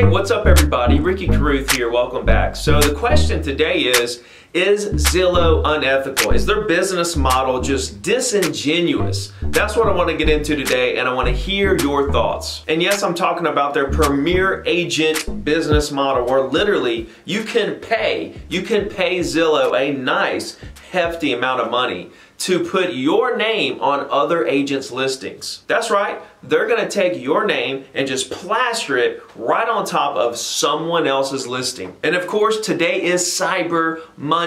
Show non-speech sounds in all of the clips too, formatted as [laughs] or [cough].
Hey, what's up everybody? Ricky Carruth here, welcome back. So the question today is, is Zillow unethical? Is their business model just disingenuous? That's what I want to get into today and I want to hear your thoughts. And yes, I'm talking about their premier agent business model where literally you can pay, you can pay Zillow a nice hefty amount of money to put your name on other agents' listings. That's right, they're gonna take your name and just plaster it right on top of someone else's listing. And of course, today is Cyber Monday,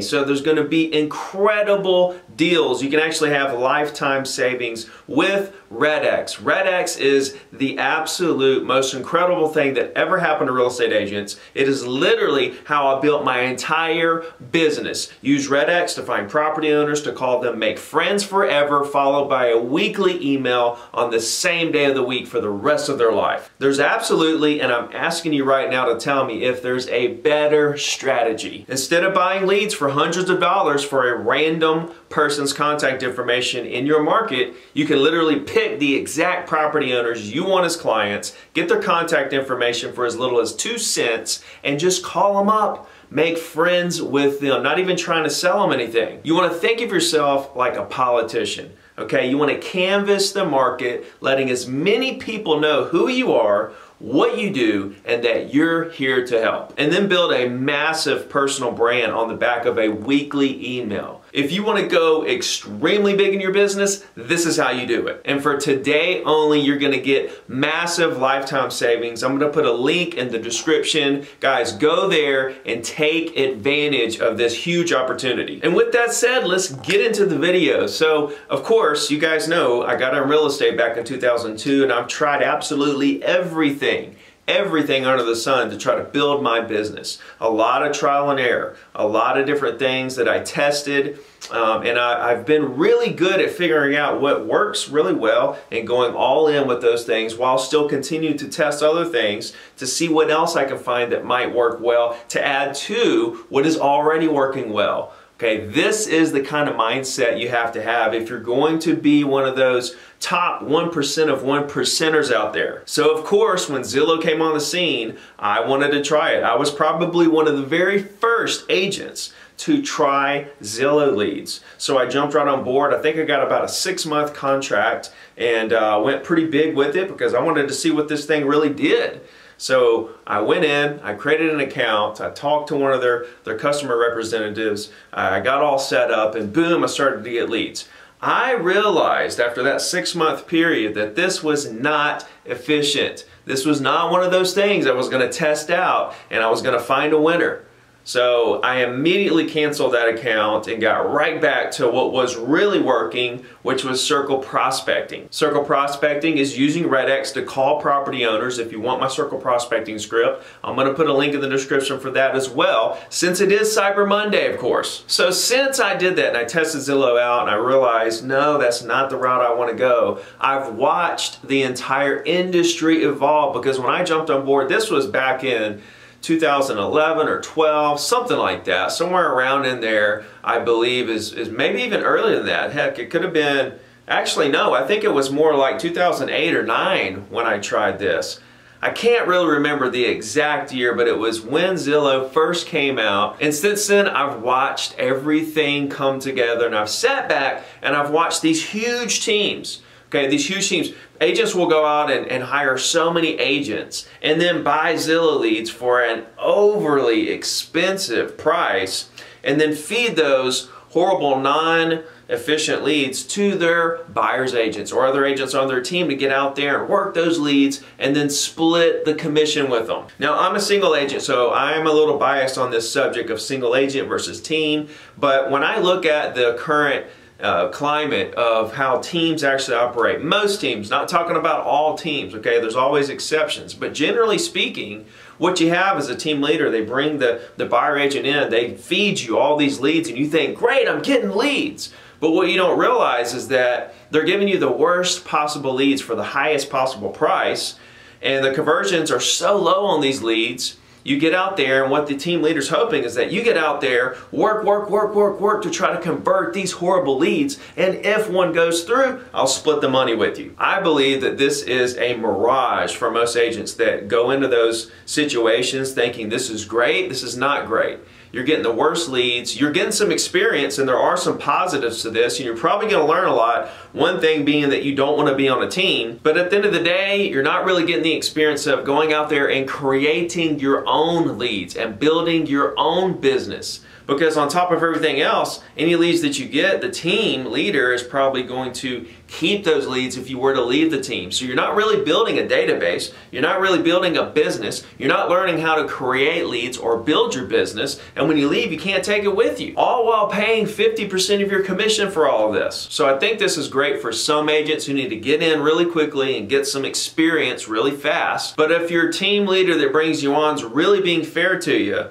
so there's gonna be incredible deals. You can actually have lifetime savings with RedX. RedX is the absolute most incredible thing that ever happened to real estate agents. It is literally how I built my entire business. Use RedX to find property owners, to call them, make friends forever, followed by a weekly email on the same day of the week for the rest of their life. There's absolutely, and I'm asking you right now to tell me if there's a better strategy. Instead of buying leads for hundreds of dollars for a random person's contact information in your market, you can literally pick the exact property owners you want as clients, get their contact information for as little as two cents, and just call them up. Make friends with them, not even trying to sell them anything. You want to think of yourself like a politician. Okay, you want to canvas the market, letting as many people know who you are, what you do, and that you're here to help. And then build a massive personal brand on the back of a weekly email. If you want to go extremely big in your business, this is how you do it. And for today only, you're to get massive lifetime savings. I'm to put a link in the description. Guys, go there and take advantage of this huge opportunity. And with that said, let's get into the video. So, of course, you guys know I got in real estate back in 2002 and I've tried absolutely everything everything under the sun to try to build my business. A lot of trial and error, a lot of different things that I tested, um, and I, have been really good at figuring out what works really well and going all in with those things while still continuing to test other things to see what else I can find that might work well to add to what is already working well. Okay, this is the kind of mindset you have to have if you're going to be one of those top 1% of 1 percenters out there. So of course, when Zillow came on the scene, I wanted to try it. I was probably one of the very first agents to try Zillow leads. So I jumped right on board. I think I got about a six month contract and uh, went pretty big with it because I wanted to see what this thing really did. So I went in, I created an account, I talked to one of their, their customer representatives, I got all set up, and boom, I started to get leads. I realized after that six month period that this was not efficient. This was not one of those things I was going to test out and I was going to find a winner. So I immediately canceled that account and got right back to what was really working, which was circle prospecting. Circle prospecting is using RedX to call property owners. If you want my circle prospecting script, I'm going to put a link in the description for that as well, since it is Cyber Monday, of course. So since I did that and I tested Zillow out and I realized, no, that's not the route I want to go, I've watched the entire industry evolve because when I jumped on board, this was back in 2011 or 12, something like that. Somewhere around in there, I believe, is, is maybe even earlier than that. Heck, it could have been, actually, no, I think it was more like 2008 or 9 when I tried this. I can't really remember the exact year, but it was when Zillow first came out. And since then, I've watched everything come together and I've sat back and I've watched these huge teams Okay, these huge teams, agents will go out and, and hire so many agents and then buy Zillow leads for an overly expensive price and then feed those horrible non-efficient leads to their buyer's agents or other agents on their team to get out there and work those leads and then split the commission with them. Now I'm a single agent so I'm a little biased on this subject of single agent versus team but when I look at the current uh, climate of how teams actually operate. Most teams, not talking about all teams, okay, there's always exceptions, but generally speaking, what you have is a team leader, they bring the, the buyer agent in, they feed you all these leads, and you think, great, I'm getting leads. But what you don't realize is that they're giving you the worst possible leads for the highest possible price, and the conversions are so low on these leads you get out there and what the team leader's hoping is that you get out there, work, work, work, work, work to try to convert these horrible leads. And if one goes through, I'll split the money with you. I believe that this is a mirage for most agents that go into those situations thinking this is great, this is not great you're getting the worst leads, you're getting some experience, and there are some positives to this, and you're probably going to learn a lot. One thing being that you don't want to be on a team, but at the end of the day, you're not really getting the experience of going out there and creating your own leads and building your own business. Because on top of everything else, any leads that you get, the team leader is probably going to keep those leads if you were to leave the team. So you're not really building a database, you're not really building a business, you're not learning how to create leads or build your business, and when you leave, you can't take it with you. All while paying 50% of your commission for all of this. So I think this is great for some agents who need to get in really quickly and get some experience really fast. But if your team leader that brings you on is really being fair to you,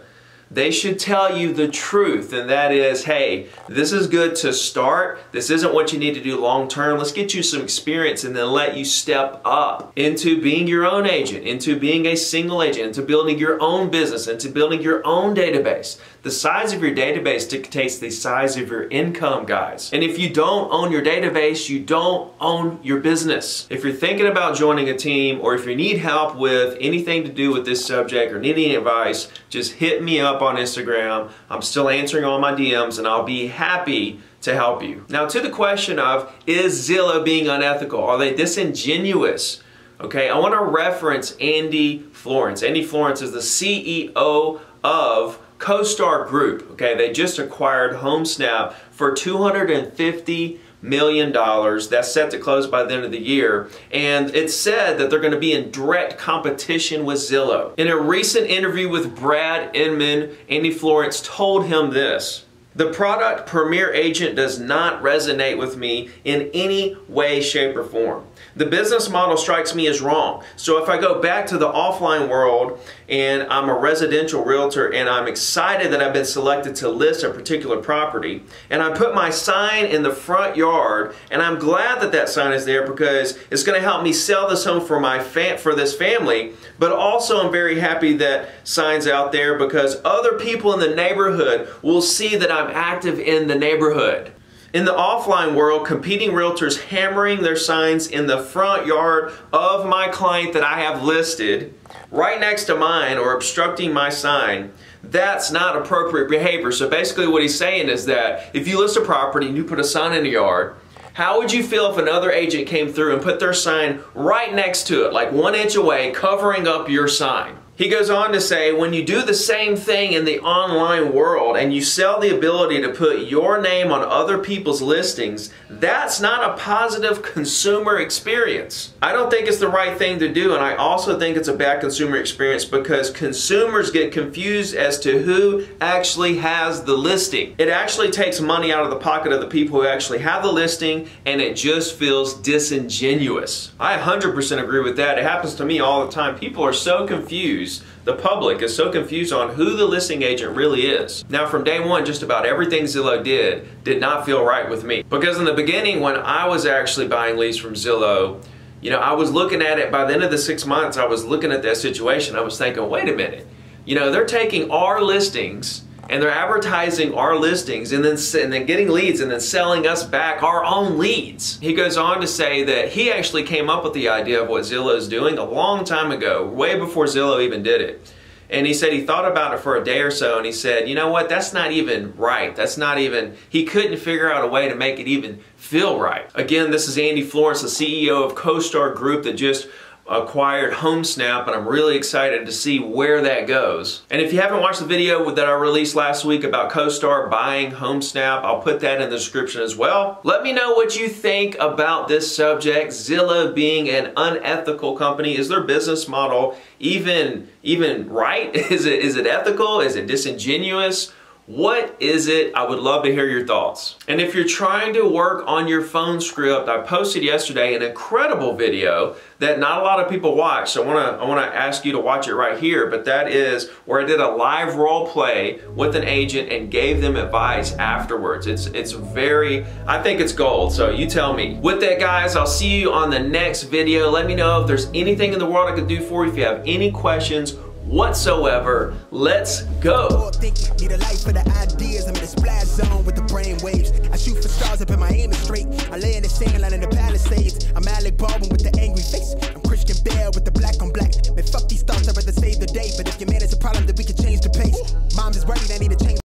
they should tell you the truth, and that is, hey, this is good to start. This isn't what you need to do long term. Let's get you some experience and then let you step up into being your own agent, into being a single agent, into building your own business, into building your own database. The size of your database dictates the size of your income, guys. And if you don't own your database, you don't own your business. If you're thinking about joining a team or if you need help with anything to do with this subject or need any advice, just hit me up on Instagram. I'm still answering all my DMs and I'll be happy to help you. Now to the question of, is Zillow being unethical? Are they disingenuous? Okay, I want to reference Andy Florance. Andy Florance is the CEO of CoStar Group, okay, they just acquired HomeSnap for 250 million dollars. That's set to close by the end of the year. And it's said that they're going to be in direct competition with Zillow. In a recent interview with Brad Inman, Andy Florance told him this. The product Premier Agent does not resonate with me in any way, shape, or form the business model strikes me as wrong. So if I go back to the offline world and I'm a residential realtor and I'm excited that I've been selected to list a particular property and I put my sign in the front yard and I'm glad that that sign is there because it's going to help me sell this home for my for this family but also I'm very happy that signs out there because other people in the neighborhood will see that I'm active in the neighborhood. In the offline world, competing realtors hammering their signs in the front yard of my client that I have listed right next to mine or obstructing my sign, that's not appropriate behavior. So basically what he's saying is that if you list a property and you put a sign in the yard, how would you feel if another agent came through and put their sign right next to it, like one inch away, covering up your sign? He goes on to say, when you do the same thing in the online world and you sell the ability to put your name on other people's listings, that's not a positive consumer experience. I don't think it's the right thing to do, and I also think it's a bad consumer experience because consumers get confused as to who actually has the listing. It actually takes money out of the pocket of the people who actually have the listing, and it just feels disingenuous. I 100% agree with that. It happens to me all the time. People are so confused confused, the public is so confused on who the listing agent really is. Now from day one, just about everything Zillow did did not feel right with me. Because in the beginning, when I was actually buying leads from Zillow, you know, I was looking at it, by the end of the six months, I was looking at that situation, I was thinking, wait a minute, you know, they're taking our listings and they're advertising our listings and then and then getting leads and then selling us back our own leads. He goes on to say that he actually came up with the idea of what Zillow is doing a long time ago, way before Zillow even did it. And he said he thought about it for a day or so and he said, you know what, that's not even right. That's not even, he couldn't figure out a way to make it even feel right. Again, this is Andy Florance, the CEO of CoStar Group that just acquired HomeSnap and I'm really excited to see where that goes. And if you haven't watched the video that I released last week about CoStar buying HomeSnap, I'll put that in the description as well. Let me know what you think about this subject, Zillow being an unethical company. Is their business model even, even right? [laughs] Is it, is it ethical? Is it disingenuous? What is it? I would love to hear your thoughts. And if you're trying to work on your phone script, I posted yesterday an incredible video that not a lot of people watch. So I want to I want to ask you to watch it right here, but that is where I did a live role play with an agent and gave them advice afterwards. It's it's very I think it's gold. So you tell me. With that guys, I'll see you on the next video. Let me know if there's anything in the world I could do for you if you have any questions whatsoever. Let's go. Need a life for the ideas. I'm in the splash zone with the brain waves. I shoot for stars up in my aim straight. I lay in the sand line in the palisades. I'm Alec Baldwin with the angry face. I'm Christian with the black on black. Fuck these thoughts, I'd rather save the day. But if your man is a problem, then we can change the pace.